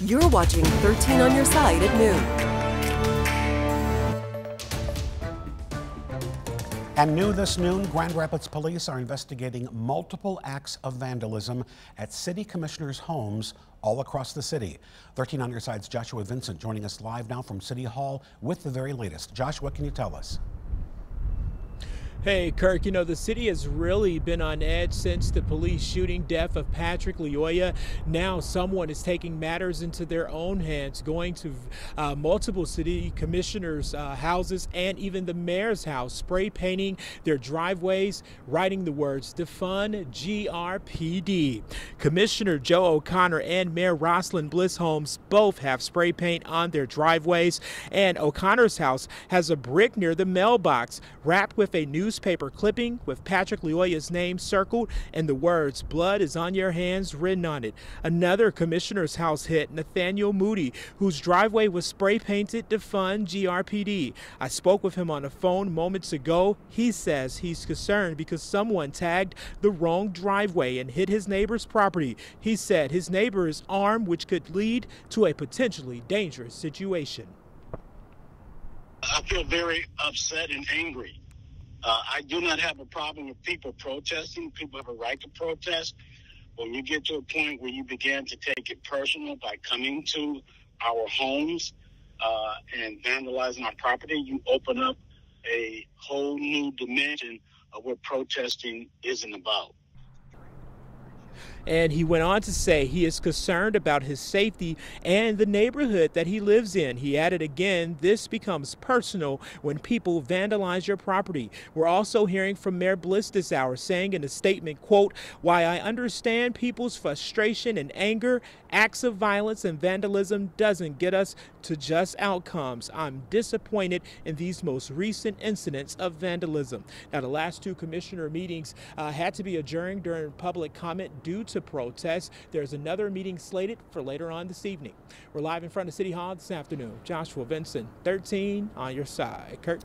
You're watching 13 on your side at noon. And new this noon, Grand Rapids police are investigating multiple acts of vandalism at city commissioners' homes all across the city. 13 on your side's Joshua Vincent joining us live now from City Hall with the very latest. Josh, what can you tell us? Hey, Kirk, you know, the city has really been on edge since the police shooting death of Patrick Lyoya. Now, someone is taking matters into their own hands, going to uh, multiple city commissioners' uh, houses and even the mayor's house, spray painting their driveways, writing the words Defund GRPD. Commissioner Jon O'Connor and Mayor Rosalynn Bliss homes both have spray paint on their driveways, and O'Connor's house has a brick near the mailbox wrapped with a new newspaper clipping with Patrick Lyoya's name circled and the words, Blood is on your hands, written on it. Another commissioner's house hit, Nathaniel Moody, whose driveway was spray painted Defund GRPD. I spoke with him on the phone moments ago. He says he's concerned because someone tagged the wrong driveway and hit his neighbor's property. He said his neighbor is armed, which could lead to a potentially dangerous situation. I feel very upset and angry. Uh, I do not have a problem with people protesting. People have a right to protest. When you get to a point where you begin to take it personal by coming to our homes uh, and vandalizing our property, you open up a whole new dimension of what protesting isn't about. And he went on to say he is concerned about his safety and the neighborhood that he lives in. He added again, this becomes personal when people vandalize your property. We're also hearing from Mayor Bliss this hour saying in a statement, quote, why I understand people's frustration and anger, acts of violence and vandalism doesn't get us to just outcomes. I'm disappointed in these most recent incidents of vandalism. Now, the last two commissioner meetings uh, had to be adjourned during public comment due to protests. There's another meeting slated for later on this evening. We're live in front of City Hall this afternoon. Joshua Vincent, 13 on your side. Kurt.